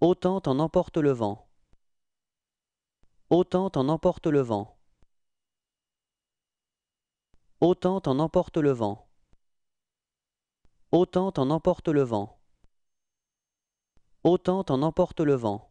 Autant en emporte le vent. Autant en emporte le vent. Autant en emporte le vent. Autant en emporte le vent. Autant en emporte le vent.